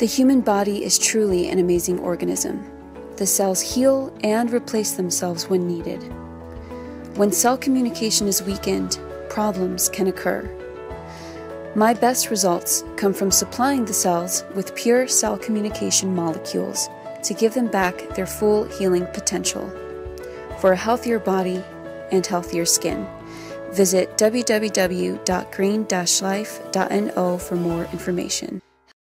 The human body is truly an amazing organism. The cells heal and replace themselves when needed. When cell communication is weakened, problems can occur. My best results come from supplying the cells with pure cell communication molecules to give them back their full healing potential. For a healthier body and healthier skin, visit www.green-life.no for more information.